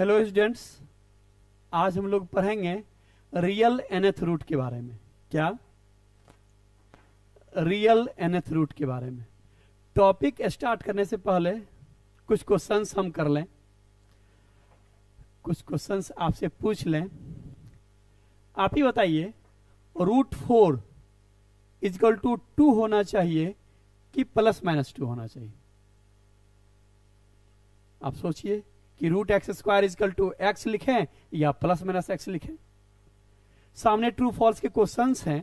Hello students आज हम लोग पढ़ेंगे रियल एनएथ रूट के बारे में। क्या? रियल एनएथ रूट के बारे में। टॉपिक स्टार्ट करने से पहले कुछ क्वेश्चंस हम कर लें। कुछ क्वेश्चंस आपसे पूछ लें। आप ही बताइए root four is equal to two होना चाहिए कि प्लस माइनस टू होना चाहिए? आप सोचिए। कि root x square is equal to x लिखें या प्लस माइनस एक्स लिखें। सामने ट्रू फॉल्स के क्वेश्चन हैं।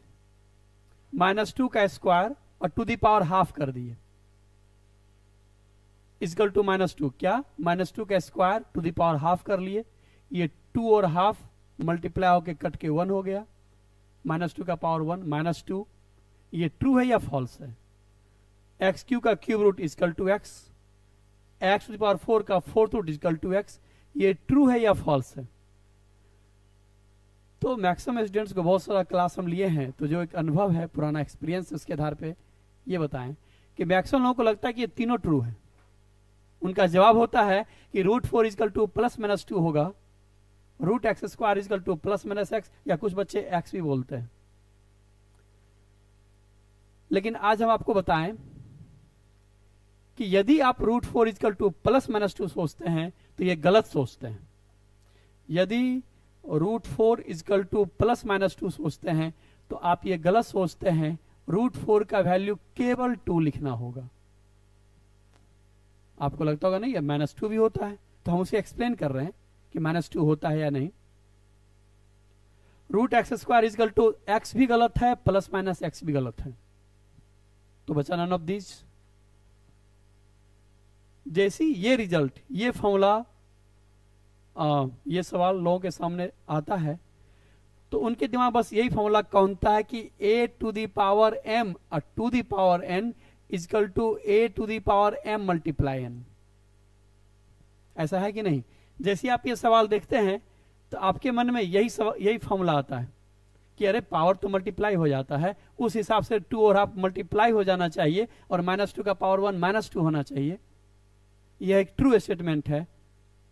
माइनस टू का स्क्वायर और टू दी पावर हाफ़ कर दिए। Is equal to minus two क्या? माइनस टू का square to the power half कर लिए। ये टू और हाफ़ मल्टीप्लाई होके कट के वन हो गया। माइनस टू का पावर वन माइनस टू ये ट्रू है या फॉल्स है? एक्स क्यू का cube root is equal to x x to power four का four root is equal to x, ये ट्रू है या फॉल्स है? तो मैक्सिमम स्टूडेंट्स को बहुत सारा क्लास हम लिए हैं तो जो एक अनुभव है, पुराना एक्सपीरियंस उसके आधार पे ये बताएँ कि मैक्सिमम लोगों को लगता है कि ये तीनों ट्रू है। उनका जवाब होता है कि root four is equal to plus minus two होगा। Root x square is equal to plus minus x या कुछ बच्चे एक्स भी बोलते हैं। लेकिन आज हम आपको बताएँ कि यदि आप root four is equal to plus minus two सोचते हैं तो ये गलत सोचते हैं। यदि root four is equal to plus minus two सोचते हैं तो आप ये गलत सोचते हैं रूट फोर का वैल्यू केवल टू लिखना होगा। आपको लगता होगा, नहीं, ये माइनस टू भी होता है। तो हम उसे एक्सप्लेन कर रहे हैं कि माइनस टू होता है या नहीं। Root x square equal to x भी गलत है प्लस माइनस एक्स भी गलत है। तो बचा नन ऑफ़ दीज जैसी ये रिज़ल्ट, ये फॉर्मूला ये सवाल लोगों के सामने आता है तो उनके दिमाग बस यही फॉर्मूला कौनता है कि a टू दी पावर और to the power n equal to a to the power m multiply n ऐसा है कि नहीं? जैसे आप ये सवाल देखते हैं तो आपके मन में यही यही फॉर्मूला आता है कि अरे पावर तो मल्टीप्लाई हो जाता है, उस हिसाब से टू और हाफ़ मल्टीप्लाई हो जाना चाहिए, और माइनस टू का पावर वन माइनस टू होना चाहिए। यह एक ट्रू स्टेटमेंट है,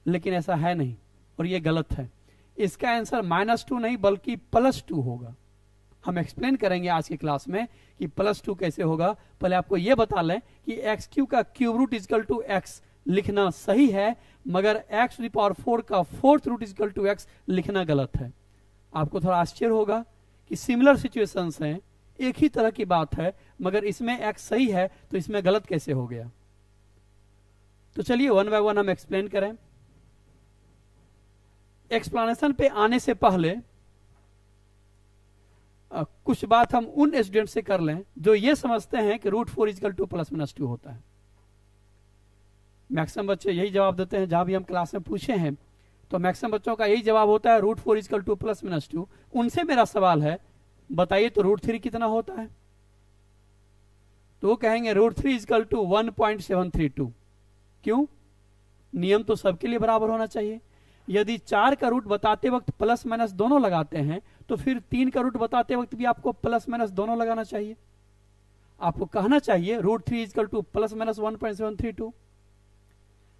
लेकिन ऐसा है नहीं, और यह गलत है। इसका आंसर माइनस टू नहीं, बल्कि प्लस टू होगा। हम एक्सप्लेन करेंगे आज की क्लास में कि प्लस टू कैसे होगा। पहले आपको यह बता लें कि एक्स क्यू का cube root equal to x लिखना सही है, मगर एक्स टू फोर का fourth root equal to x लिखना गलत है। आपको थोड़ा आश्चर्य होगा कि सिमिलर सिचुएशंस हैं, एक ही तरह की बात है, मगर इसमें एक्स सही है तो इसमें गलत कैसे हो गया? तो चलिए वन बाय वन हम एक्सप्लेन करें। एक्सप्लेनेशन पे आने से पहले आ, कुछ बात हम उन स्टूडेंट से कर लें जो ये समझते हैं कि root four equal to plus minus two होता है। मैक्सिमम बच्चे यही जवाब देते हैं जहाँ भी हम क्लास में पूछे हैं तो मैक्सिमम बच्चों का यही जवाब होता है root four equal to plus minus two उनसे मेरा सवाल है बताइए तो रूट थ्री कितना होता है? तो वो कहेंगे root three equal to one point seven three two क्यों? नियम तो सबके लिए बराबर होना चाहिए। यदि चार का रूट बताते वक्त प्लस माइनस दोनों लगाते हैं तो फिर तीन का रूट बताते वक्त भी आपको प्लस माइनस दोनों लगाना चाहिए। आपको कहना चाहिए root three equal to plus minus one point seven three two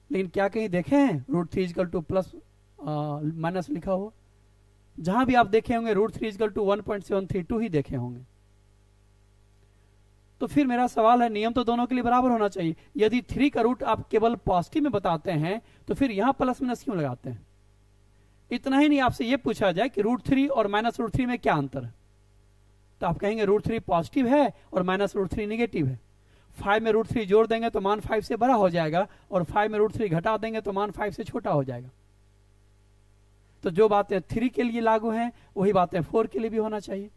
लेकिन क्या कहीं देखे हैं? Root three equal to plus minus लिखा हुआ। जहाँ भी आप देखे होंगे root three equal to one point seven three two ही देखे होंगे। तो फिर मेरा सवाल है, नियम तो दोनों के लिए बराबर होना चाहिए। यदि थ्री का रूट आप केवल पॉजिटिव में बताते हैं तो फिर यहाँ प्लस माइनस क्यों लगाते हैं? इतना ही नहीं, आपसे यह पूछा जाए कि रूट थ्री और माइनस रूट थ्री में क्या अंतर है? तो आप कहेंगे रूट थ्री पॉजिटिव है और माइनस रूट थ्री निगेटिव है। फाइव में रूट थ्री जोड़ देंगे तो मान फाइव से बड़ा हो जाएगा और फाइव में रूट थ्री घटा देंगे तो मान फाइव से छोटा हो जाएगा। तो जो बातें थ्री के लिए लागू हैं, वही बातें फोर के लिए भी होना चाहिए।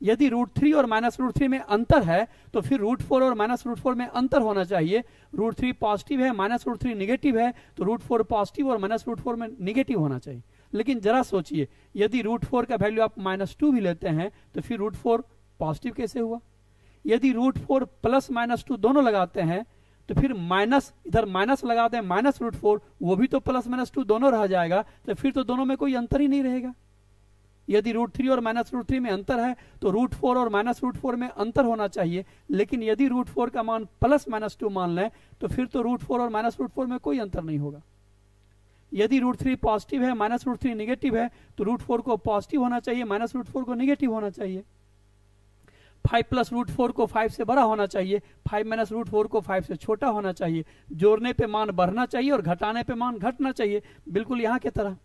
यदि रूट थ्री और माइनस रूट थ्री में अंतर है तो फिर रूट फोर और माइनस रूट फोर में अंतर होना चाहिए। रूट थ्री पॉजिटिव है माइनस रूट थ्री निगेटिव है तो रूट फोर पॉजिटिव और माइनस रूट फोर में निगेटिव होना चाहिए। लेकिन जरा सोचिए, यदि रूट फोर का वैल्यू आप माइनस टू भी लेते हैं तो फिर रूट फोर पॉजिटिव कैसे हुआ? यदि root four plus minus two दोनों लगाते हैं तो फिर माइनस इधर माइनस लगा दें माइनस रूट फोर वो भी तो प्लस माइनस टू दोनों रह जाएगा तो फिर तो दोनों में कोई अंतर ही नहीं रहेगा। यदि रूट थ्री और माइनस रूट थ्री में अंतर है तो रूट फोर और माइनस रूट फोर में अंतर होना चाहिए। लेकिन यदि रूट फोर का मान प्लस माइनस टू मान लें तो फिर तो रूट फोर और माइनस रूट फोर में कोई अंतर नहीं होगा। यदि रूट थ्री पॉजिटिव है, माइनस रूट थ्री निगेटिव है तो रूट फोर को पॉजिटिव होना चाहिए, माइनस रूट फोर को निगेटिव होना चाहिए। फाइव प्लस रूट फोर को फाइव से बड़ा होना चाहिए, फाइव माइनस रूट फोर को फाइव से छोटा होना चाहिए। जोड़ने पे मान बढ़ना चाहिए और घटाने पे मान घटना चाहिए। बिल्कुल यहाँ की तरह।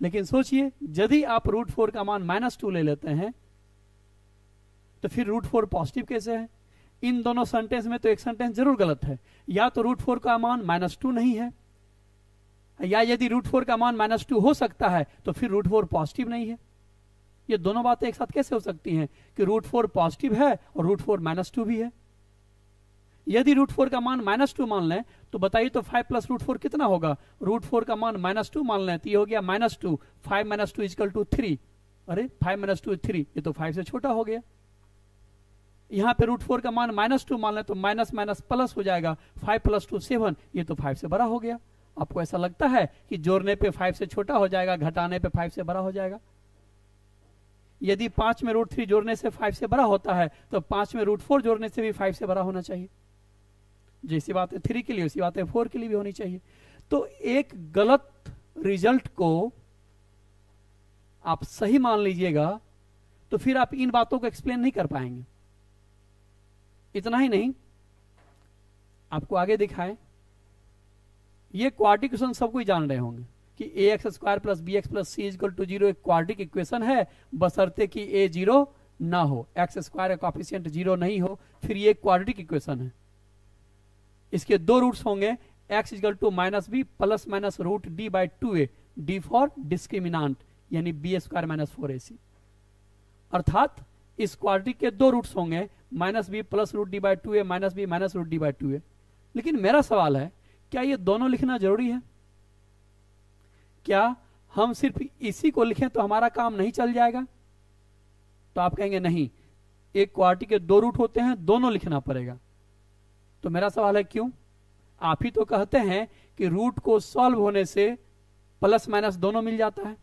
लेकिन सोचिए यदि आप रूट फोर का मान माइनस टू ले लेते हैं तो फिर रूट फोर पॉजिटिव कैसे है? इन दोनों सेंटेंस में तो एक सेंटेंस ज़रूर गलत है। या तो रूट फोर का मान माइनस टू नहीं है, या यदि रूट फोर का मान माइनस टू हो सकता है तो फिर रूट फोर पॉजिटिव नहीं है। ये दोनों बातें एक साथ कैसे हो सकती हैं कि रूट फोर पॉजिटिव है और रूट फोर माइनस टू भी है? यदि रूट फोर का मान माइनस टू मान लें तो बताइए तो फाइव प्लस रूट फोर कितना होगा? रूट फोर का मान माइनस टू मान लें तो ये हो गया minus two five minus two equal to three अरे फाइव माइनस टू थ्री ये तो फाइव से छोटा हो गया। यहाँ पे रूट फोर का मान माइनस टू मान लें तो माइनस माइनस प्लस हो जाएगा। फाइव प्लस टू सेवन ये तो फाइव से बड़ा हो गया। आपको ऐसा लगता है कि जोड़ने पे फाइव से छोटा हो जाएगा, घटाने पे फाइव से बड़ा हो जाएगा? यदि पाँच में रूट थ्री जोड़ने से फाइव से बड़ा होता है तो पाँच में रूट फोर जोड़ने से भी फाइव से बड़ा होना चाहिए। जैसी बात है थ्री के लिए, उसी बात है फोर के लिए भी होनी चाहिए। तो एक गलत रिज़ल्ट को आप सही मान लीजिएगा तो फिर आप इन बातों को एक्सप्लेन नहीं कर पाएँगे। इतना ही नहीं, आपको आगे दिखाएँ। ये क्वार्टिक क्वेश्चन सब कोई जान रहे होंगे कि A X square plus B X plus C equal to zero एक क्वार्टिक इक्वेशन है बसरते कि ए ज़ीरो ना हो। एक्स स्क्वायर का कॉफिशियंट ज़ीरो नहीं हो, फिर ये क्वाड्रेटिक इक्वेशन है। इसके दो रूट्स होंगे x equal to minus b plus minus root d by two a d for discriminant, यानी b square minus four a c. अर्थात, इस क्वाड्रेटिक के दो रूट्स होंगे, minus b plus root d by two a, minus b minus root d by two a. लेकिन मेरा सवाल है, क्या ये दोनों लिखना ज़रूरी है? क्या हम सिर्फ़ इसी को लिखें तो हमारा काम नहीं चल जाएगा? तो आप कहेंगे, नहीं, एक क्वार्टी के दो रूट होते हैं, दोनों लिखना पड़ेगा। तो मेरा सवाल है क्यों? आप ही तो कहते हैं कि रूट को सॉल्व होने से प्लस माइनस दोनों मिल जाता है।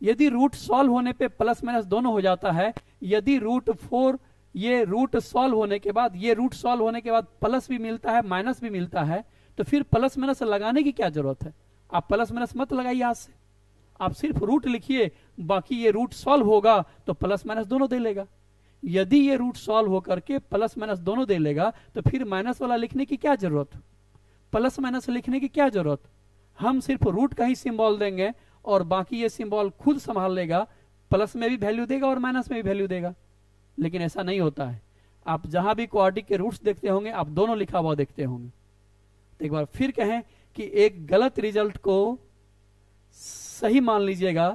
यदि रूट सॉल्व होने पे प्लस माइनस दोनों हो जाता है, यदि रूट फोर ये रूट सॉल्व होने के बाद, ये रूट सॉल्व होने के बाद प्लस भी मिलता है माइनस भी मिलता है तो फिर प्लस माइनस लगाने की क्या ज़रूरत है? आप प्लस माइनस मत लगाइए आज से। आप सिर्फ़ रूट लिखिए, बाकी ये रूट सॉल्व होगा तो प्लस माइनस दोनों दे लेगा। यदि ये रूट सॉल्व होकर के प्लस माइनस दोनों दे लेगा तो फिर माइनस वाला लिखने की क्या ज़रूरत? प्लस माइनस लिखने की क्या ज़रूरत? हम सिर्फ़ रूट का ही सिंबल देंगे और बाकी ये सिंबल खुद संभाल लेगा प्लस में भी वैल्यू देगा और माइनस में भी वैल्यू देगा। लेकिन ऐसा नहीं होता है। आप जहाँ भी क्वाड्रिक के रूट्स देखते होंगे, आप दोनों लिखा हुआ देखते होंगे। तो एक बार फिर कहें कि एक गलत रिज़ल्ट को सही मान लीजिएगा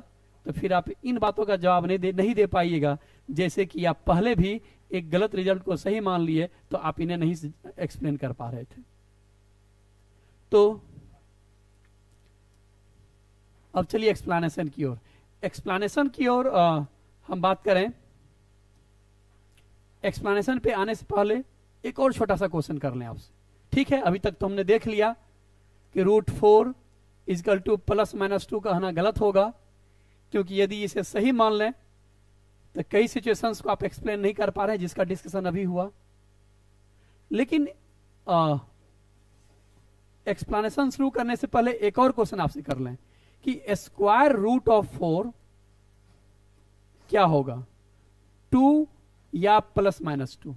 तो फिर आप इन बातों का जवाब नहीं दे नहीं दे पाइएगा। जैसे कि आप पहले भी एक गलत रिज़ल्ट को सही मान लिए तो आप इन्हें नहीं एक्सप्लेन कर पा रहे थे। तो अब चलिए एक्सप्लेनेशन की ओर। एक्सप्लेनेशन की ओर हम बात करें। एक्सप्लेनेशन पे आने से पहले एक और छोटा सा क्वेश्चन कर लें आपसे। ठीक है, अभी तक तो हमने देख लिया कि root four equal to plus minus two कहना गलत होगा, क्योंकि यदि इसे सही मान लें तो कई सिचुएशंस को आप एक्सप्लेन नहीं कर पा रहे हैं जिसका डिस्कशन अभी हुआ। लेकिन एक्सप्लेनेशन शुरू करने से पहले एक और क्वेश्चन आपसे कर लें कि स्क्वायर रूट ऑफ़ फोर क्या होगा? टू या प्लस माइनस टू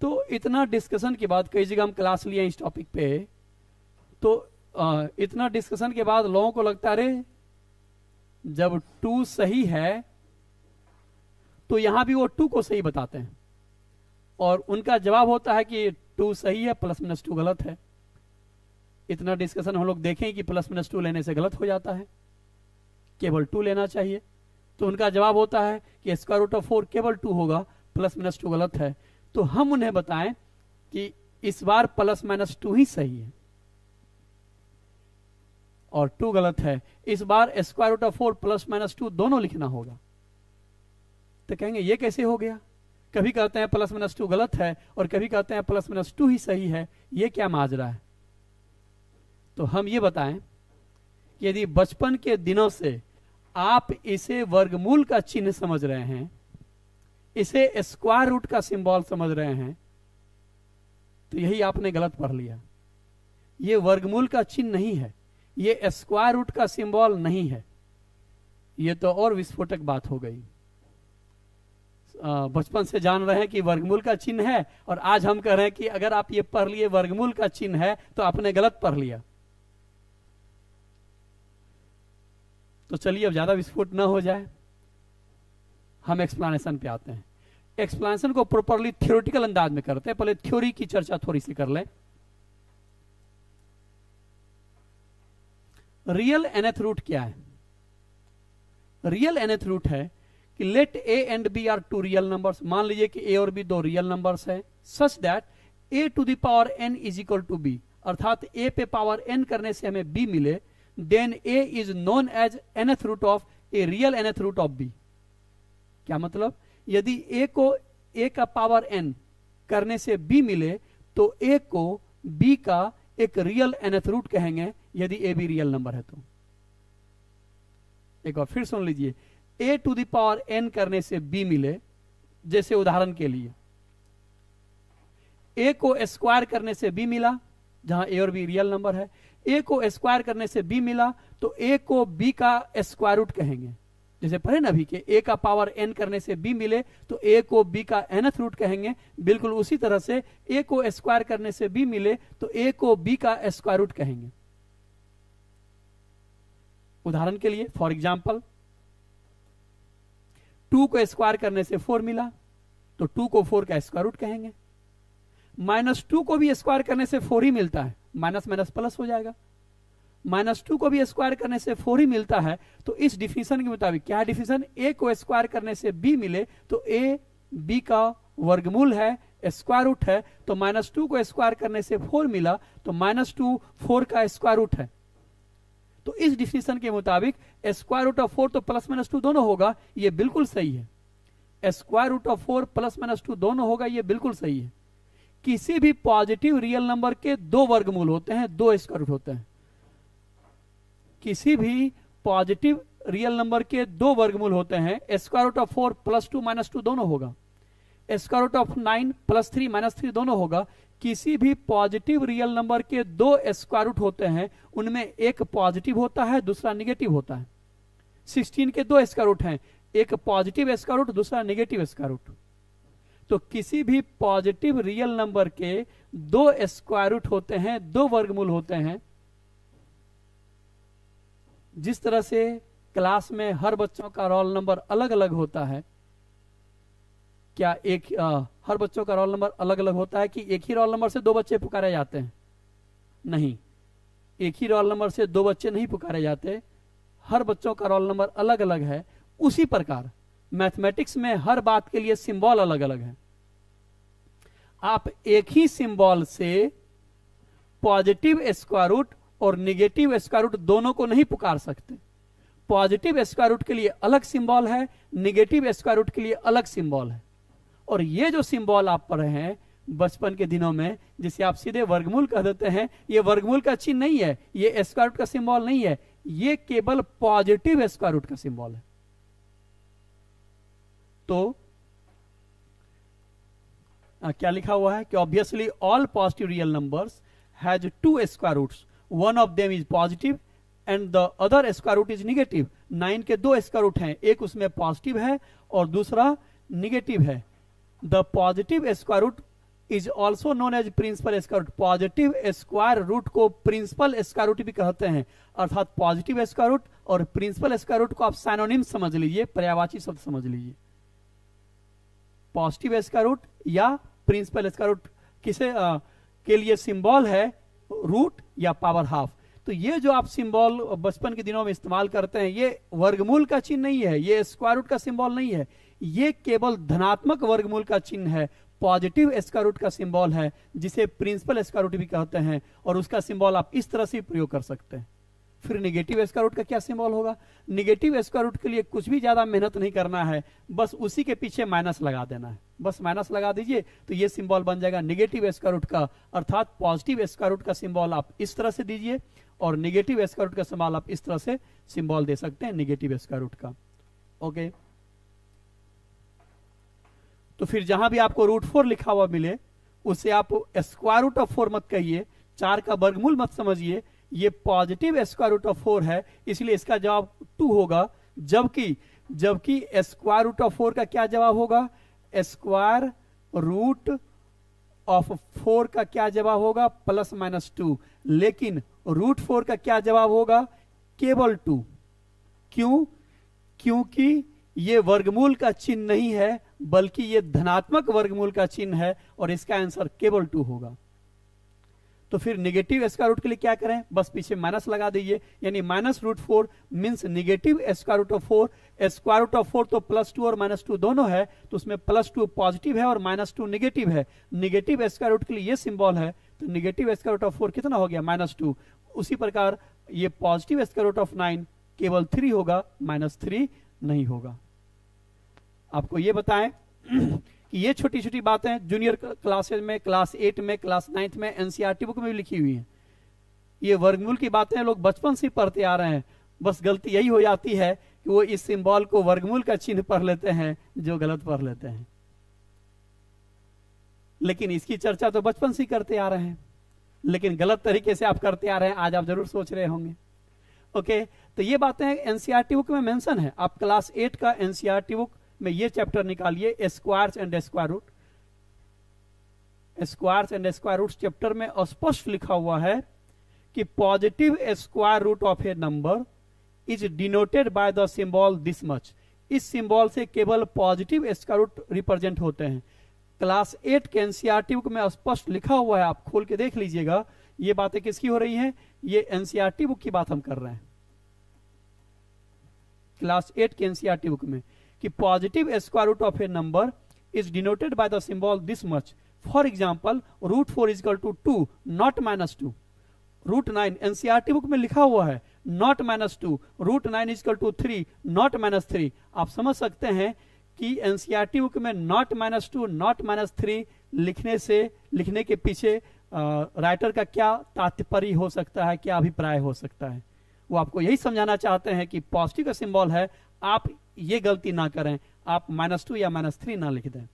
तो इतना डिस्कशन के बाद, कई जगह हम क्लास लिए इस टॉपिक पे तो इतना डिस्कशन के बाद लोगों को लगता है जब टू सही है तो यहाँ भी वो टू को सही बताते हैं। और उनका जवाब होता है कि टू सही है, प्लस माइनस टू गलत है। इतना डिस्कशन हम लोग देखें कि प्लस माइनस टू लेने से गलत हो जाता है। केवल टू लेना चाहिए। तो उनका जवाब होता है कि स्क्वायर रूट ऑफ़ फोर केवल टू होगा, प्लस माइनस टू गलत है। तो हम उन्हें बताएँ कि इस बार प्लस माइनस टू ही सही है। और टू गलत है। इस बार square root of four plus minus two दोनों लिखना होगा। तो कहेंगे, ये कैसे हो गया? कभी कहते हैं प्लस माइनस टू गलत है और कभी कहते हैं प्लस माइनस टू ही सही है। ये क्या माजरा है? तो हम ये बताएँ कि यदि बचपन के दिनों से आप इसे वर्गमूल का चिन्ह समझ रहे हैं, इसे स्क्वायर रूट का सिंबल समझ रहे हैं तो यही आपने गलत पढ़ लिया। ये वर्गमूल का चिन्ह नहीं है। ये स्क्वायर रूट का सिंबल नहीं है। ये तो और विस्फोटक बात हो गई। बचपन से जान रहे हैं कि वर्गमूल का चिन्ह है और आज हम कह रहे हैं कि अगर आप ये पढ़ लिए, वर्गमूल का चिन्ह है तो आपने गलत पढ़ लिया। तो चलिए, अब ज़्यादा विस्फोट ना हो जाए। हम एक्सप्लेनेशन पे आते हैं। एक्सप्लानेशन को प्रॉपरली थियोरिटिकल अंदाज में करते हैं। पहले थ्योरी की चर्चा थोड़ी सी कर लें। रियल एनएथ रूट क्या है? रियल एनएथ रूट है कि let a and b are two real numbers मान लीजिए कि ए और बी दो रियल नंबर्स है such that a to the power n is equal to b अर्थात ए पे पावर एन करने से हमें बी मिले then a is known as nth root of a real nth root of b क्या मतलब? यदि ए को ए का पावर एन करने से बी मिले तो ए को बी का एक रियल एनएथ रूट कहेंगे, यदि ए बी रियल नंबर है तो। एक बार फिर सुन लीजिए। ए टू दावर एन करने से बी मिले, जैसे उदाहरण के लिए। ए को स्क्वायर करने से बी मिला, जहाँ ए और बी रियल नंबर है। ए को स्क्वायर करने से बी मिला तो ए को बी का स्क्वायर रूट कहेंगे। जैसे पढ़े ना अभी के ए का पावर एन करने से बी मिले तो ए को बी का एनथ रूट कहेंगे। बिल्कुल उसी तरह से ए को स्क्वायर करने से बी मिले तो ए को बी का स्क्वायर रूट कहेंगे। उदाहरण के लिए फॉर एग्ज़ाम्पल टू को स्क्वायर करने से फोर मिला तो टू को फोर का स्क्वायर रूट कहेंगे। माइनस टू को भी स्क्वायर करने से फोर ही मिलता है। माइनस माइनस प्लस हो जाएगा। माइनस टू को भी स्क्वायर करने से फोर ही मिलता है तो इस डिफिनेशन के मुताबिक क्या डिफिनेशन? ए को स्क्वायर करने से बी मिले तो ए बी का वर्गमूल है, स्क्वायर रूट है तो माइनस टू को स्क्वायर करने से फोर मिला तो माइनस टू फोर का स्क्वायर रूट है। तो इस डिफिनेशन के मुताबिक स्क्वायर रूट ऑफ़ फोर तो प्लस माइनस टू दोनों होगा, ये बिल्कुल सही है। Square root of four plus minus two दोनों होगा, ये बिल्कुल सही है। किसी भी पॉजिटिव रियल नंबर के दो वर्गमूल होते हैं, दो स्क्वायर रूट होते हैं। किसी भी पॉजिटिव रियल नंबर के दो वर्गमूल होते हैं square root of four plus two minus two दोनों होगा। Square root of nine plus three minus three दोनों होगा। किसी भी पॉजिटिव रियल नंबर के दो स्क्वायर रूट होते हैं, उनमें एक पॉजिटिव होता है, दूसरा निगेटिव होता है। सिक्सटीन के दो स्क्वायर रूट हैं, एक पॉजिटिव स्क्वायर रूट दूसरा निगेटिव स्क्वायर रूट तो किसी भी पॉजिटिव रियल नंबर के दो स्क्वायर रूट होते हैं, दो वर्गमूल होते हैं जिस तरह से क्लास में हर बच्चों का रोल नंबर अलग अलग होता है क्या एक आ, हर बच्चों का रोल नंबर अलग अलग होता है कि एक ही रोल नंबर से दो बच्चे पुकारे जाते हैं? नहीं। एक ही रोल नंबर से दो बच्चे नहीं पुकारे जाते। हर बच्चों का रोल नंबर अलग अलग है। उसी प्रकार मैथमेटिक्स में हर बात के लिए सिंबल अलग अलग है। आप एक ही सिंबल से पॉजिटिव स्क्वायर रूट और निगेटिव स्क्वायर रूट दोनों को नहीं पुकार सकते। पॉजिटिव स्क्वायर रूट के लिए अलग सिंबल है निगेटिव स्क्वायर रूट के लिए अलग सिंबल है। और ये जो सिंबल आप पढ़े हैं बचपन के दिनों में जिसे आप सीधे वर्गमूल कह देते हैं ये वर्गमूल का चिन्ह नहीं है ये स्क्वायर रूट का सिंबल नहीं है ये केवल पॉजिटिव स्क्वायर रूट का सिंबल है। तो आ, क्या लिखा हुआ है कि obviously all positive real numbers has two square roots one of them is positive and the other square root is negative nine के दो स्क्वायर रूट हैं एक उसमें पॉजिटिव है और दूसरा निगेटिव है। The positive square root is also known as principal square root positive square root को प्रिंसिपल स्क्वायर रूट भी कहते हैं। अर्थात पॉजिटिव स्क्वायर रूट और प्रिंसिपल स्क्वायर रूट को आप साइनोनिम समझ लीजिए पर्यावाची शब्द समझ लीजिए। पॉजिटिव स्क्वायर रूट या प्रिंसिपल स्क्वायर रूट किसे आ, के लिए सिंबल है रूट या पावर हाफ़ तो ये जो आप सिंबल बचपन के दिनों में इस्तेमाल करते हैं, ये वर्गमूल का चिन्ह नहीं है, ये स्क्वायर रूट का सिंबल नहीं है, ये केवल धनात्मक वर्गमूल का चिन्ह है पॉजिटिव स्क्वायर रूट का सिंबल है, जिसे प्रिंसिपल स्क्वायर रूट भी कहते हैं, और उसका सिंबल आप इस तरह से प्रयोग कर सकते हैं। फिर निगेटिव स्क्वायर रूट का क्या सिंबल होगा? निगेटिव स्क्वायर रूट के लिए कुछ भी ज़्यादा मेहनत नहीं करना है, बस उसी के पीछे माइनस लगा देना है। बस माइनस लगा दीजिए तो ये सिंबल बन जाएगा निगेटिव स्क्वायर रूट का। अर्थात पॉजिटिव स्क्वायर रूट का सिंबल आप इस तरह से दीजिए, और निगेटिव स्क्वायर रूट का सिंबल आप इस तरह से सिंबल दे सकते हैं निगेटिव स्क्वायर रूट का। ओके तो फिर जहाँ भी आपको रूट फोर लिखा हुआ मिले, उसे आप स्क्वायर रूट ऑफ़ फोर मत कहिए, चार का वर्गमूल मत समझिए ये positive square root of four है, इसलिए इसका जवाब टू होगा। जबकि जबकि स्क्वायर रूट ऑफ़ फोर का क्या जवाब होगा? स्क्वायर रूट ऑफ़ फोर का क्या जवाब होगा? प्लस माइनस टू लेकिन रूट फोर का क्या जवाब होगा? केवल टू क्यों? क्योंकि ये वर्गमूल का चिन्ह नहीं है, बल्कि ये धनात्मक वर्गमूल का चिन्ह है, और इसका आंसर केवल टू होगा। तो फिर निगेटिव स्क्वायर रूट के लिए क्या करें? बस पीछे माइनस लगा दीजिए। यानी minus root four means negative square root of four square root of four तो प्लस टू और माइनस टू दोनों है तो उसमें प्लस टू पॉजिटिव है और माइनस टू निगेटिव है। निगेटिव स्क्वायर रूट के लिए ये सिंबल है तो negative square root of four कितना हो गया? माइनस टू उसी प्रकार ये positive square root of nine केवल थ्री होगा माइनस थ्री नहीं होगा। आपको ये बताएँ ये छोटी छोटी बातें जूनियर क्लासेज में क्लास एट में क्लास नाइन्थ में एनसीआरटी बुक में भी लिखी हुई हैं। ये वर्गमूल की बातें लोग बचपन से पढ़ते आ रहे हैं। बस गलती यही हो जाती है कि वो इस सिंबल को वर्गमूल का चिन्ह पढ़ लेते हैं, जो गलत पढ़ लेते हैं। लेकिन इसकी चर्चा तो बचपन से करते आ रहे हैं। लेकिन गलत तरीके से आप करते आ रहे हैं, आज आप ज़रूर सोच रहे होंगे। ओके तो ये बातें एनसीआरटी बुक में मेंशन है। आप क्लास एट का एनसीआरटी बुक में ये चैप्टर निकालिए squares and square root squares and square root chapter में स्पष्ट लिखा हुआ है कि positive square root of a number is denoted by the symbol this much इस सिंबल से केवल पॉजिटिव स्क्वायर रूट रिप्रेजेंट होते हैं। क्लास एट के एनसीआरटी बुक में स्पष्ट लिखा हुआ है, आप खोल के देख लीजिएगा। ये बातें किसकी हो रही हैं? ये एनसीआरटी बुक की बात हम कर रहे हैं। क्लास एट के एनसीआरटी बुक में। कि positive square root of a number is denoted by the symbol this much for example root four equal to two not minus two root nine NCERT book में लिखा हुआ है not minus two root nine equal to three not minus three आप समझ सकते हैं कि NCERT book में not minus two not minus three लिखने से, लिखने के पीछे राइटर का क्या तात्पर्य हो सकता है, क्या अभिप्राय हो सकता है? वो आपको यही समझाना चाहते हैं कि पॉजिटिव का सिंबल है, आप ये गलती ना करें। आप माइनस टू या माइनस थ्री ना लिख दें।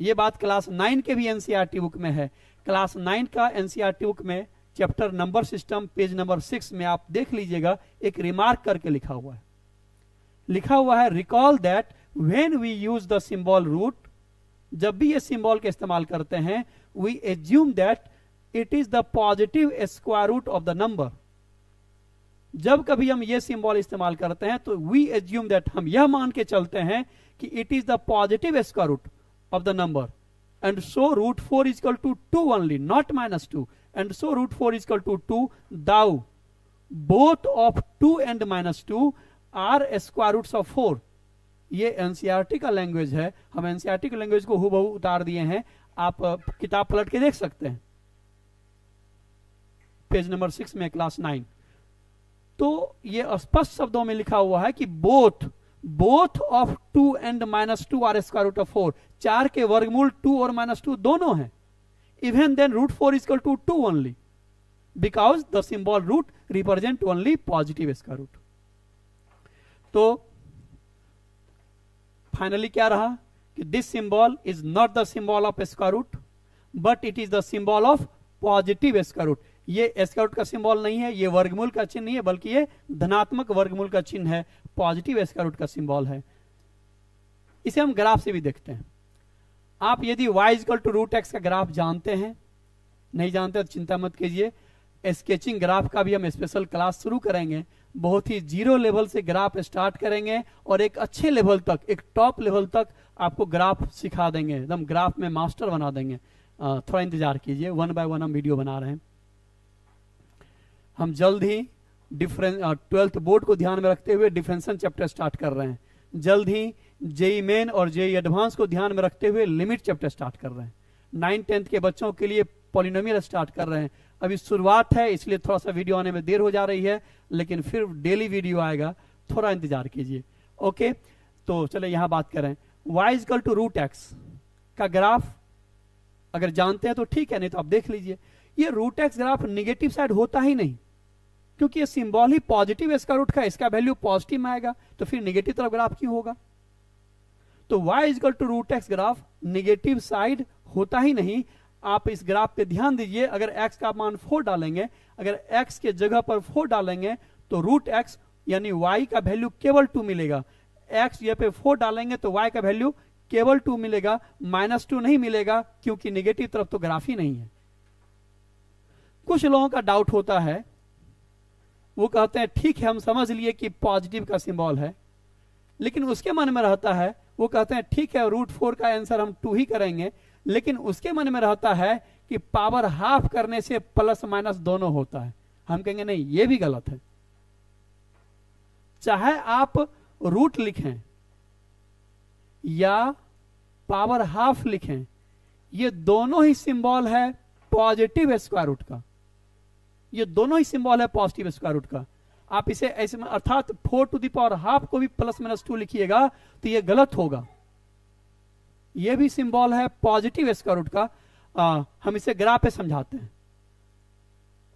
ये बात क्लास नाइन के भी एनसीआरटी बुक में है। क्लास नाइन का एनसीआरटी बुक में chapter number system, page number six में आप देख लीजिएगा, एक रिमार्क करके लिखा हुआ है। लिखा हुआ है recall that when we use the symbol root जब भी ये सिंबल का इस्तेमाल करते हैं we assume that it is the positive square root of the number जब कभी हम ये सिंबल इस्तेमाल करते हैं तो वी एज्यूम दैट हम यह मान के चलते हैं कि it is the positive square root of the number and so root four equal to two only not minus two and so root four equal to two though both of two and minus two are square root of four ये NCERT का language है. हम NCERT के language को who उतार दिए हैं. आप किताब पलट के देख सकते हैं. पेज नंबर सिक्स में क्लास नाइन तो ये स्पष्ट शब्दों में लिखा हुआ है कि both both of two and minus two are square root of four चार के वर्गमूल टू और माइनस टू दोनों हैं। Even then root four equal to two only because the symbol root represent only positive square root तो finally क्या रहा? कि this symbol is not the symbol of square root but it is the symbol of positive square root ये square का symbol नहीं है, ये वर्गमूल का चिन्ह नहीं है, बल्कि ये धनात्मक वर्गमूल का चिन्ह है पॉजिटिव स्क्वायर का सिंबल है। इसे हम ग्राफ से भी देखते हैं। आप यदि y equal to root x का ग्राफ जानते हैं, नहीं जानते तो चिंता मत कीजिए। स्केचिंग ग्राफ का भी हम स्पेशल क्लास शुरू करेंगे। बहुत ही ज़ीरो लेवल से ग्राफ स्टार्ट करेंगे और एक अच्छे लेवल तक, एक टॉप लेवल तक आपको ग्राफ सिखा देंगे। एकदम ग्राफ में मास्टर बना देंगे। थोड़ा इंतज़ार कीजिए। वन बाय वन हम वीडियो बना रहे हैं। हम जल्द ही डिफरेंस ट्वेल्थ बोर्ड को ध्यान में रखते हुए डिफरेंशन चैप्टर स्टार्ट कर रहे हैं। जल्द ही जेई मेन और जेई एडवांस को ध्यान में रखते हुए लिमिट चैप्टर स्टार्ट कर रहे हैं। नाइन टेंथ के बच्चों के लिए पॉलिनोमियल स्टार्ट कर रहे हैं। अभी शुरुआत है, इसलिए थोड़ा सा वीडियो आने में देर हो जा रही है, लेकिन फिर डेली वीडियो आएगा। थोड़ा इंतज़ार कीजिए। ओके तो चले यहाँ बात करें। Y equal to root x का ग्राफ अगर जानते हैं तो ठीक है, नहीं तो आप देख लीजिए। ये root x graph negative side होता ही नहीं। क्योंकि ये सिंबल ही पॉजिटिव इसका रूट का, इसका वैल्यू पॉजिटिव में आएगा तो फिर निगेटिव तरफ़ ग्राफ क्यों होगा? तो y equal to root x graph negative side होता ही नहीं। आप इस ग्राफ पे ध्यान दीजिए, अगर x का मान फोर डालेंगे, अगर x के जगह पर फोर डालेंगे तो रूट एक्स यानी y का वैल्यू केवल टू मिलेगा। x ये पे फोर डालेंगे तो y का वैल्यू केवल टू मिलेगा माइनस टू नहीं मिलेगा, क्योंकि निगेटिव तरफ़ तो ग्राफ ही नहीं है। कुछ लोगों का डाउट होता है वो कहते हैं, ठीक है, हम समझ लिए कि पॉजिटिव का सिंबल है, लेकिन उसके मन में रहता है, वो कहते हैं, ठीक है रूट फोर का आंसर हम टू ही करेंगे, लेकिन उसके मन में रहता है कि पावर हाफ़ करने से प्लस माइनस दोनों होता है। हम कहेंगे, नहीं, ये भी गलत है। चाहे आप रूट लिखें या पावर हाफ़ लिखें, ये दोनों ही सिंबल है पॉजिटिव स्क्वायर रूट का। ये दोनों ही सिंबल है पॉजिटिव स्क्वायर रूट का। आप इसे ऐसे में अर्थात फोर टू दावर हाफ़ को भी प्लस माइनस टू लिखिएगा तो ये गलत होगा। ये भी सिंबल है पॉजिटिव स्क्वायर रूट का। आ, हम इसे ग्राफ पे समझाते हैं।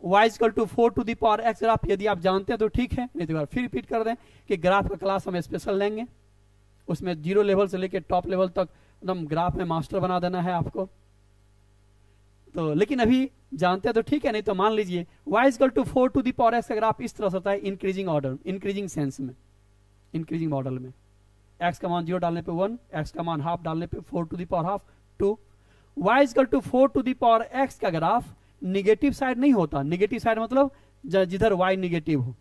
y equal to four to the power x graph यदि आप जानते हैं तो ठीक है नहीं तो फिर रिपीट कर दें कि ग्राफ का क्लास हम स्पेशल लेंगे। उसमें ज़ीरो लेवल से लेकर टॉप लेवल तक एकदम ग्राफ में मास्टर बना देना है आपको। तो लेकिन अभी जानते हैं तो ठीक है, नहीं तो मान लीजिए, y equal to four to the power x graph इस तरह से होता है इंक्रीजिंग ऑर्डर इंक्रीजिंग सेंस में इंक्रीजिंग मॉडल में। x का मान ज़ीरो डालने पे वन x का मान हाफ़ डालने पे four to the power half two y equal to four to the power x का ग्राफ निगेटिव साइड नहीं होता निगेटिव साइड मतलब जिधर y निगेटिव हो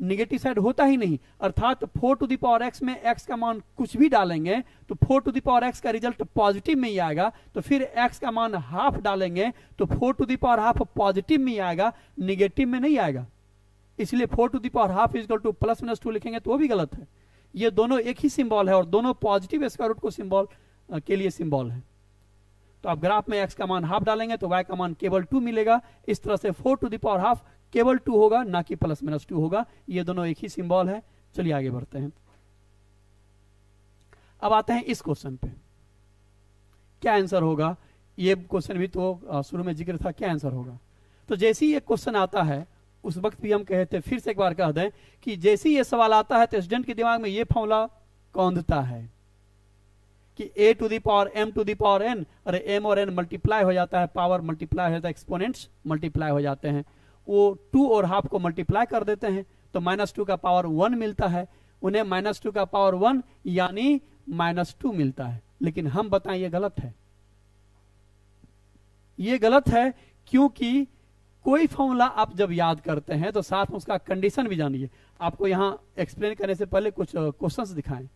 निगेटिव साइड होता ही नहीं। अर्थात four to the power x में एक्स का मान कुछ भी डालेंगे तो four to the power x का रिज़ल्ट पॉजिटिव में ही आएगा तो फिर एक्स का मान हाफ़ डालेंगे तो four to the power half positive में आएगा निगेटिव में नहीं आएगा। इसलिए four to the power half equal to plus minus two लिखेंगे तो वो भी गलत है। ये दोनों एक ही सिंबल है और दोनों पॉजिटिव स्क्वायर रूट को सिंबल के लिए सिंबल है। तो आप ग्राफ में एक्स का मान हाफ़ डालेंगे तो वाई का मान केवल टू मिलेगा। इस तरह से four to the power half केवल टू होगा, ना कि प्लस माइनस टू होगा। ये दोनों एक ही सिंबल है। चलिए आगे बढ़ते हैं। अब आते हैं इस क्वेश्चन पे। क्या आंसर होगा? ये क्वेश्चन भी तो शुरू में ज़िक्र था, क्या आंसर होगा? तो जैसे ही ये क्वेश्चन आता है, उस वक्त भी हम कहे थे फिर से एक बार कह दें कि जैसे ही ये सवाल आता है तो स्टूडेंट के दिमाग में ये फॉर्मूला कौंधता है कि a to the power m to the power n अरे एम और एन मल्टीप्लाई हो जाता है पावर मल्टीप्लाई हो जाता है एक्सपोनेंट्स मल्टीप्लाई हो जाते हैं। वो टू और हाफ़ को मल्टीप्लाई कर देते हैं तो माइनस टू का पावर वन मिलता है। उन्हें माइनस टू का पावर वन यानी माइनस टू मिलता है। लेकिन हम बताएँ, ये गलत है। ये गलत है क्योंकि कोई फॉर्मूला आप जब याद करते हैं तो साथ में उसका कंडीशन भी जानिए। आपको यहाँ एक्सप्लेन करने से पहले कुछ क्वेश्चन दिखाएँ।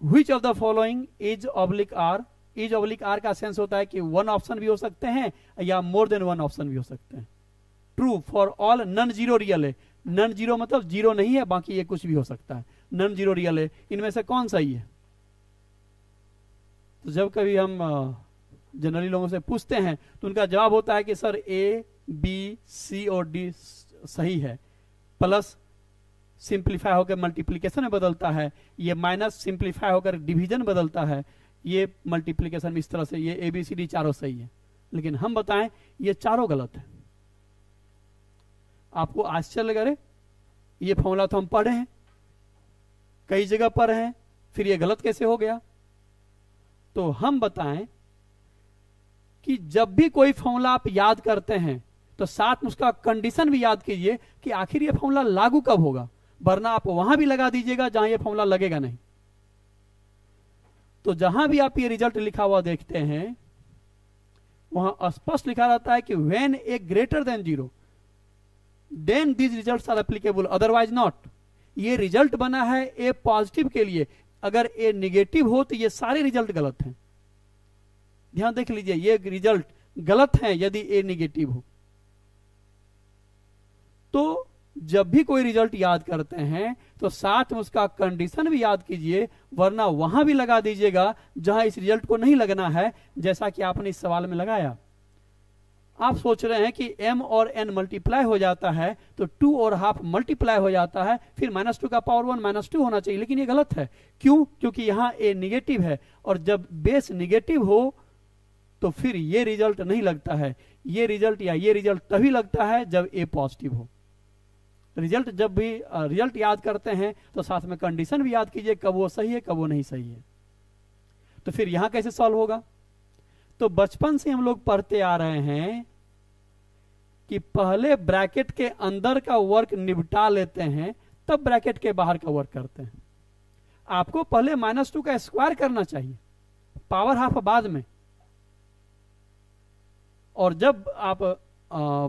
Which of the following is oblique R is oblique R का सेंस होता है कि वन ऑप्शन भी हो सकते हैं या मोर देन वन ऑप्शन भी हो सकते हैं। True for all non zero real है नन ज़ीरो मतलब ज़ीरो नहीं है, बाकी ये कुछ भी हो सकता है। नन ज़ीरो रियल है इनमें से कौन सही है तो जब कभी हम जनरली लोगों से पूछते हैं तो उनका जवाब होता है कि सर ए बी सी और डी सही है। प्लस सिंप्लीफाई होकर मल्टीप्लीकेशन में बदलता है। ये माइनस सिंप्लीफाई होकर डिवीज़न बदलता है। ये मल्टीप्लीकेशन इस तरह से, ये ए बी सी डी चारों सही है। लेकिन हम बताएँ, ये चारों गलत है। आपको आश्चर्य करे ये फॉर्मूला तो हम पढ़े हैं, कई जगह पर हैं, फिर ये गलत कैसे हो गया? तो हम बताएँ कि जब भी कोई फॉर्मूला आप याद करते हैं तो साथ में उसका कंडीशन भी याद कीजिए कि आखिर ये फॉर्मूला लागू कब होगा, वरना आप वहाँ भी लगा दीजिएगा जहाँ ये फॉर्मूला लगेगा नहीं। तो जहाँ भी आप ये रिज़ल्ट लिखा हुआ देखते हैं, वहाँ स्पष्ट लिखा रहता है कि when a greater than zero then these result are applicable otherwise not ये रिज़ल्ट बना है ए पॉजिटिव के लिए। अगर ए निगेटिव हो तो ये सारे रिज़ल्ट गलत हैं। ध्यान देख लीजिए, ये रिज़ल्ट गलत है यदि ए निगेटिव हो। तो जब भी कोई रिज़ल्ट याद करते हैं तो साथ में उसका कंडीशन भी याद कीजिए, वरना वहाँ भी लगा दीजिएगा, जहाँ इस रिज़ल्ट को नहीं लगना है, जैसा कि आपने इस सवाल में लगाया। आप सोच रहे हैं कि m और n मल्टीप्लाई हो जाता है तो टू और हाफ़ मल्टीप्लाई हो जाता है, फिर माइनस टू का पावर वन माइनस टू होना चाहिए। लेकिन ये गलत है। क्यों? क्योंकि यहाँ a निगेटिव है, और जब बेस निगेटिव हो तो फिर ये रिज़ल्ट नहीं लगता है। ये रिज़ल्ट या ये रिज़ल्ट तभी लगता है जब a पॉजिटिव हो। रिज़ल्ट जब भी रिज़ल्ट याद करते हैं तो साथ में कंडीशन भी याद कीजिए, कब वो सही है, कब वो नहीं सही है। तो फिर यहाँ कैसे सॉल्व होगा? तो बचपन से हम लोग पढ़ते आ रहे हैं कि पहले ब्रैकेट के अंदर का वर्क निपटा लेते हैं, तब ब्रैकेट के बाहर का वर्क करते हैं। आपको पहले माइनस टू का स्क्वायर करना चाहिए, पावर हाफ़ बाद में। और जब आप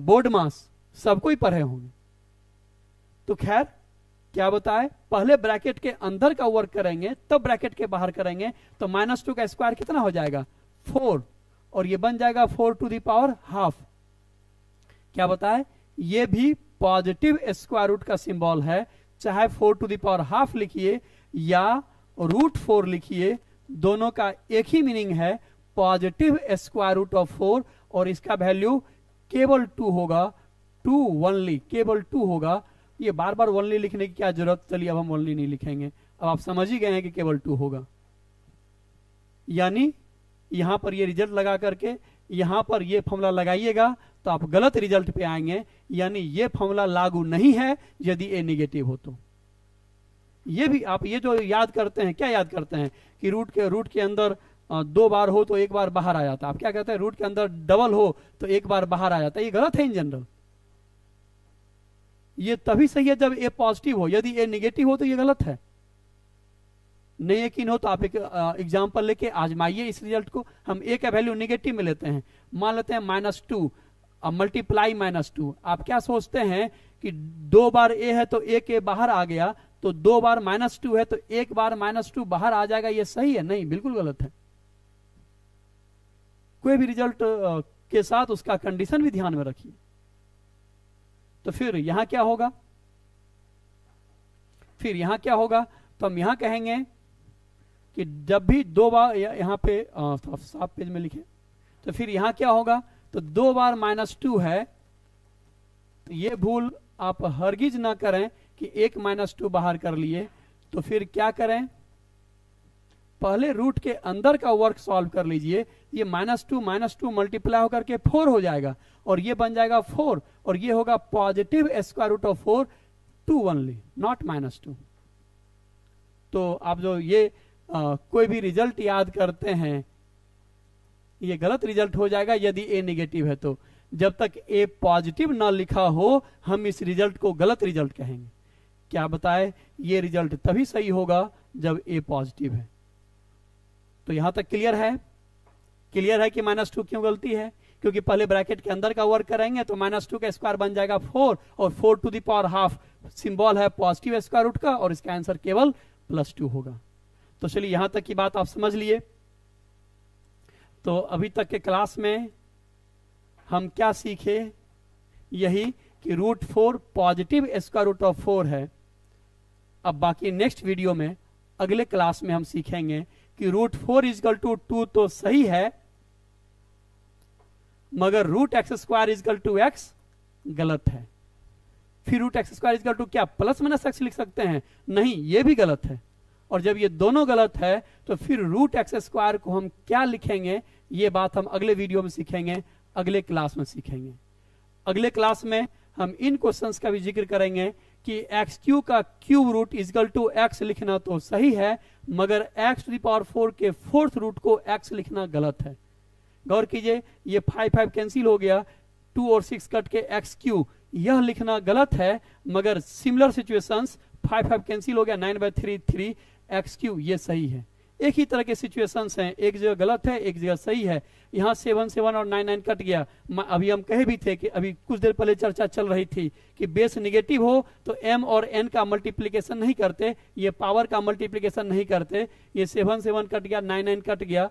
बोर्ड मास सबको ही पढ़े होंगे तो खैर, क्या बताए? पहले ब्रैकेट के अंदर का वर्क करेंगे, तब ब्रैकेट के बाहर करेंगे तो माइनस टू का स्क्वायर कितना हो जाएगा? फोर। और ये बन जाएगा फोर टू दावर हाफ़। क्या बताए? ये भी पॉजिटिव स्क्वायर रूट का सिंबल है। चाहे फोर टू दावर हाफ़ लिखिए या रूट फोर लिखिए, दोनों का एक ही मीनिंग है, positive square root of four, और इसका वैल्यू केवल टू होगा। टू वनली केवल टू होगा। ये बार बार वनली लिखने की क्या ज़रूरत? चलिए अब हम वनली नहीं लिखेंगे। अब आप समझ ही गए हैं कि केवल टू होगा। यानी यहाँ पर ये रिज़ल्ट लगा करके यहाँ पर ये फॉर्मूला लगाइएगा तो आप गलत रिज़ल्ट पे आएँगे। यानी ये फॉर्मूला लागू नहीं है यदि ए निगेटिव हो तो। ये भी आप ये जो याद करते हैं, क्या याद करते हैं कि रूट के रूट के अंदर दो बार हो तो एक बार बाहर आ जाता है। आप क्या कहते हैं? रूट के अंदर डबल हो तो एक बार बाहर आ जाता है। ये गलत है इन जनरल ये तभी सही है जब ए पॉजिटिव हो। यदि ए निगेटिव हो तो ये गलत है। नहीं यकीन हो तो आप एक एग्ज़ाम्पल लेके आजमाइए इस रिज़ल्ट को। हम ए का वैल्यू निगेटिव में लेते हैं। मान लेते हैं minus two multiply minus two आप क्या सोचते हैं कि दो बार ए है तो ए के बाहर आ गया तो दो बार माइनस टू है तो एक बार माइनस टू बाहर आ जाएगा, ये सही है? नहीं, बिल्कुल गलत है। कोई भी रिज़ल्ट के साथ उसका कंडीशन भी ध्यान में रखिए। तो फिर यहाँ क्या होगा? फिर यहाँ क्या होगा? तो हम यहाँ कहेंगे कि जब भी दो बार यहाँ पे साफ़ पेज में लिखे। तो फिर यहाँ क्या होगा? तो दो बार माइनस टू है। तो ये भूल आप हरगिज ना करें कि एक माइनस टू बाहर कर लिए। तो फिर क्या करें? पहले रूट के अंदर का वर्क सॉल्व कर लीजिए। ये minus two minus two multiply होकर के फोर हो जाएगा। और ये बन जाएगा फोर। और ये होगा positive square root of four two only not minus two. तो आप जो ये आ, कोई भी रिज़ल्ट याद करते हैं ये गलत रिज़ल्ट हो जाएगा यदि ए नेगेटिव है तो। जब तक ए पॉजिटिव ना लिखा हो हम इस रिज़ल्ट को गलत रिज़ल्ट कहेंगे। क्या बताए ये रिज़ल्ट तभी सही होगा जब ए पॉजिटिव है। तो यहाँ तक क्लियर है? क्लियर है कि माइनस टू क्यों गलती है? क्योंकि पहले ब्रैकेट के अंदर का वर्क करेंगे तो माइनस टू का स्क्वायर बन जाएगा फोर और four to the power half symbol है पॉजिटिव स्क्वायर रूट का और इसका आंसर केवल प्लस टू होगा। तो चलिए यहाँ तक की बात आप समझ लिए। तो अभी तक के क्लास में हम क्या सीखे? यही कि root four positive square root of four है। अब बाकी नेक्स्ट वीडियो में, अगले क्लास में हम सीखेंगे कि root four equal to two तो सही है, मगर root x square equal to x गलत है। फिर root x square equal to क्या? प्लस माइनस एक्स लिख सकते हैं? नहीं, ये भी गलत है। और जब ये दोनों गलत है तो फिर रूट एक्स स्क्वायर को हम क्या लिखेंगे? ये बात हम अगले वीडियो में सीखेंगे, अगले क्लास में सीखेंगे। अगले क्लास में हम इन क्वेश्चन का भी ज़िक्र करेंगे कि एक्स क्यू का cube root equal to x लिखना तो सही है, मगर x to the power four के फोर्थ रूट को एक्स लिखना गलत है। गौर कीजिए, ये फाइव फाइव कैंसिल हो गया टू और सिक्स कट के एक्स क्यू यह लिखना गलत है, मगर similar situations five five cancel हो गया nine by three three x cube ये सही है। एक ही तरह के सिचुएशंस हैं। एक जगह गलत है, एक जगह सही है। यहाँ सेवन सेवन और नाइन नाइन कट गया। अभी हम कहे भी थे कि अभी कुछ देर पहले चर्चा चल रही थी कि बेस निगेटिव हो तो एम और एन का मल्टीप्लीकेशन नहीं करते। ये पावर का मल्टीप्लीकेशन नहीं करते। ये सेवन सेवन कट गया नाइन नाइन कट गया।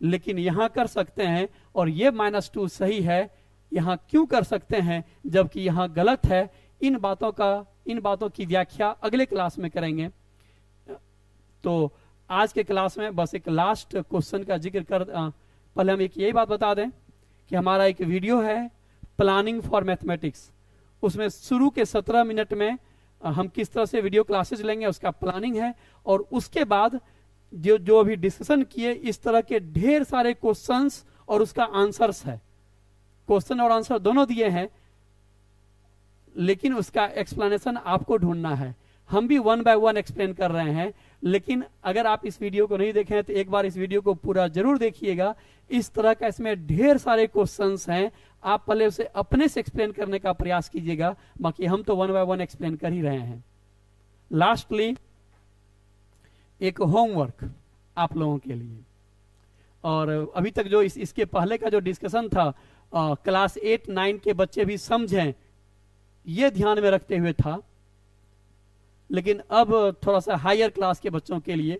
लेकिन यहाँ कर सकते हैं और ये माइनस टू सही है। यहाँ क्यों कर सकते हैं? जबकि यहाँ गलत है। इन बातों का, इन बातों की व्याख्या अगले क्लास में करेंगे। तो आज के क्लास में बस एक लास्ट क्वेश्चन का ज़िक्र कर पहले हम एक यही बात बता दें कि हमारा एक वीडियो है प्लानिंग फॉर मैथमेटिक्स उसमें शुरू के सत्रह मिनट में हम किस तरह से वीडियो क्लासेस लेंगे, उसका प्लानिंग है और उसके बाद जो जो अभी डिस्कशन किए, इस तरह के ढेर सारे क्वेश्चंस और उसका आंसर्स है। क्वेश्चन और आंसर दोनों दिए हैं, लेकिन उसका एक्सप्लेनेशन आपको ढूंढना है। हम भी वन बाय वन एक्सप्लेन कर रहे हैं। लेकिन अगर आप इस वीडियो को नहीं देखें तो एक बार इस वीडियो को पूरा ज़रूर देखिएगा। इस तरह का इसमें ढेर सारे क्वेश्चंस हैं। आप पहले उसे अपने से एक्सप्लेन करने का प्रयास कीजिएगा। बाकी हम तो वन बाय वन एक्सप्लेन कर ही रहे हैं। लास्टली एक होमवर्क आप लोगों के लिए। और अभी तक जो इस, इसके पहले का जो डिस्कशन था आ, क्लास एट नाइन के बच्चे भी समझें ये ध्यान में रखते हुए था। लेकिन अब थोड़ा सा हायर क्लास के बच्चों के लिए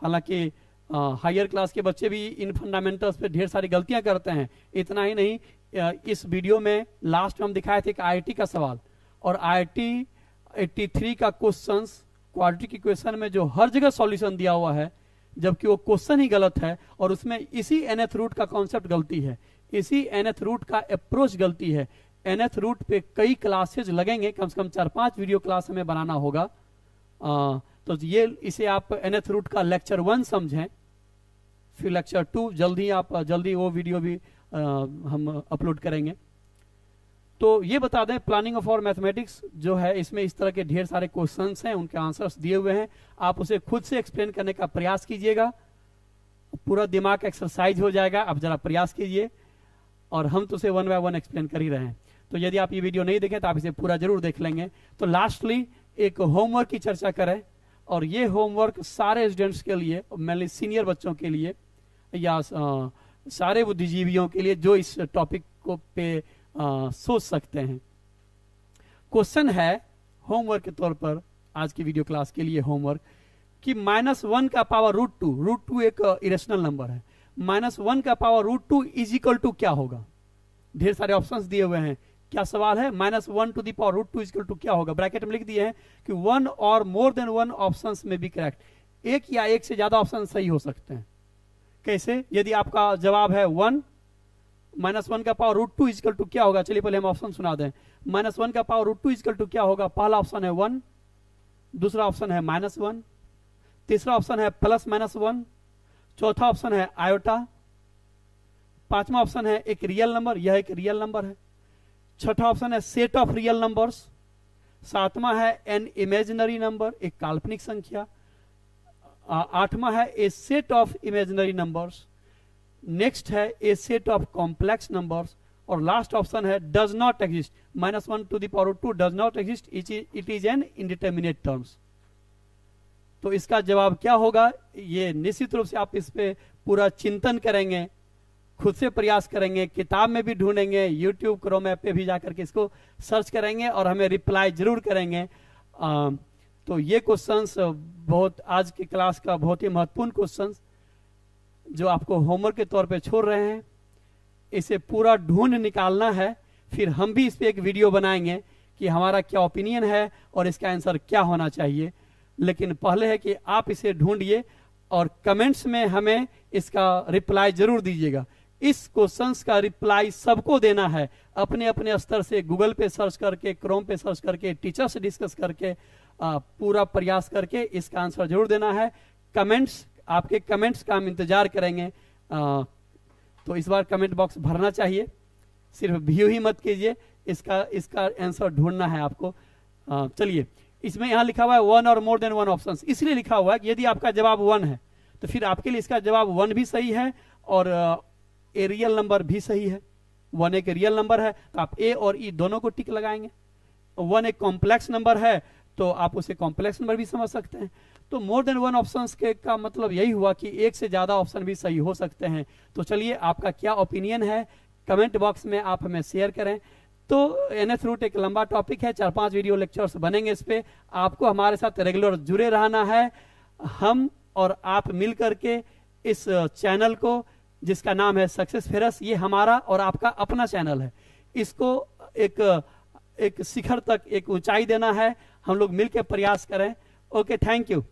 हालाँकि हायर क्लास के बच्चे भी इन फंडामेंटल्स पे ढेर सारी गलतियाँ करते हैं। इतना ही नहीं आ, इस वीडियो में लास्ट में हम दिखाए थे कि आईआईटी का सवाल। और आईआईटी 83 का क्वेश्चन क्वालिटी की क्वेश्चन में जो हर जगह सॉल्यूशन दिया हुआ है जबकि वो क्वेश्चन ही गलत है और उसमें इसी एनएथ रूट का कॉन्सेप्ट गलती है। इसी एनएथ रूट का अप्रोच गलती है। एनएथ रूट पे कई क्लासेज लगेंगे। कम से कम चार पाँच वीडियो क्लास हमें बनाना होगा। आ, तो ये इसे आप एनएथ रूट का लेक्चर वन समझें। फिर लेक्चर टू जल्दी आप जल्दी वो वीडियो भी आ, हम अपलोड करेंगे। तो ये बता दें प्लानिंग ऑफ़ और मैथमेटिक्स जो है इसमें इस तरह के ढेर सारे क्वेश्चन हैं उनके आंसर्स दिए हुए हैं। आप उसे खुद से एक्सप्लेन करने का प्रयास कीजिएगा। पूरा दिमाग एक्सरसाइज हो जाएगा। आप जरा प्रयास कीजिए। और हम तो उसे वन बाय वन एक्सप्लेन कर ही रहे हैं। तो यदि आप ये वीडियो नहीं देखें तो आप इसे पूरा ज़रूर देख लेंगे। तो लास्टली एक होमवर्क की चर्चा करें और ये होमवर्क सारे स्टूडेंट्स के लिए मेनली सीनियर बच्चों के लिए या सारे बुद्धिजीवियों के लिए जो इस टॉपिक को पे आ, सोच सकते हैं। क्वेश्चन है होमवर्क के तौर पर आज की वीडियो क्लास के लिए होमवर्क कि माइनस वन का power root two root two एक इरेशनल नंबर है। माइनस वन का power root two is equal to क्या होगा? ढेर सारे ऑप्शंस दिए हुए हैं। क्या सवाल है? Minus one to the power root two equal to क्या होगा? ब्रैकेट में लिख दिए हैं कि वन और मोर देन वन ऑप्शन में भी करेक्ट। एक या एक से ज़्यादा ऑप्शन सही हो सकते हैं। कैसे? यदि आपका जवाब है वन, माइनस वन का power root two equal to क्या होगा? चलिए पहले हम ऑप्शन सुना दें। माइनस वन का power root two equal to क्या होगा? पहला ऑप्शन है वन, दूसरा ऑप्शन है माइनस वन, तीसरा ऑप्शन है प्लस माइनस वन, चौथा ऑप्शन है आयोटा, पांचवा ऑप्शन है एक रियल नंबर, यह एक रियल नंबर है। छठा ऑप्शन है सेट ऑफ़ रियल नंबर्स सातवां है एन इमेजिनरी नंबर एक काल्पनिक संख्या. आठवां है a set of imaginary numbers next है a set of complex numbers और लास्ट ऑप्शन है does not exist minus one to the power two does not exist it is an indeterminate terms तो इसका जवाब क्या होगा? ये निश्चित रूप से आप इस पे पूरा चिंतन करेंगे. खुद से प्रयास करेंगे किताब में भी ढूंढेंगे यूट्यूब क्रोम ऐप पे भी जाकर के इसको सर्च करेंगे और हमें रिप्लाई ज़रूर करेंगे। आ, तो ये क्वेश्चंस बहुत आज की क्लास का बहुत ही महत्वपूर्ण क्वेश्चंस जो आपको होमवर्क के तौर पे छोड़ रहे हैं। इसे पूरा ढूंढ निकालना है फिर हम भी इस पर एक वीडियो बनाएँगे कि हमारा क्या ओपिनियन है और इसका आंसर क्या होना चाहिए। लेकिन पहले है कि आप इसे ढूंढिए और कमेंट्स में हमें इसका रिप्लाई ज़रूर दीजिएगा। इस क्वेश्चन का रिप्लाई सबको देना है। अपने अपने स्तर से गूगल पे सर्च करके क्रोम पे सर्च करके टीचर से डिस्कस करके आ, पूरा प्रयास करके इसका आंसर ज़रूर देना है। कमेंट्स आपके कमेंट्स का हम इंतज़ार करेंगे। आ, तो इस बार कमेंट बॉक्स भरना चाहिए। सिर्फ़ व्यू ही मत कीजिए। इसका इसका आंसर ढूंढना है आपको। चलिए इसमें यहाँ लिखा हुआ है वन और मोर देन वन ऑप्शन इसलिए लिखा हुआ है यदि आपका जवाब वन है तो फिर आपके लिए इसका जवाब वन भी सही है और ए रियल नंबर भी सही है वन एक रियल नंबर है तो आप ए और ई e दोनों को टिक लगाएँगे। वन एक कॉम्प्लेक्स नंबर है तो आप उसे कॉम्प्लेक्स नंबर भी समझ सकते हैं। तो मोर देन वन ऑप्शन के का मतलब यही हुआ कि एक से ज़्यादा ऑप्शन भी सही हो सकते हैं। तो चलिए, आपका क्या ओपिनियन है? कमेंट बॉक्स में आप हमें शेयर करें। तो एन एस रूट एक लंबा टॉपिक है, चार पाँच वीडियो लेक्चर्स बनेंगे इस पे। आपको हमारे साथ रेगुलर जुड़े रहना है। हम और आप मिल करके इस चैनल को जिसका नाम है सक्सेस फेरस, ये हमारा और आपका अपना चैनल है। इसको एक एक शिखर तक एक ऊंचाई देना है। हम लोग मिलकर प्रयास करें। Okay, thank you.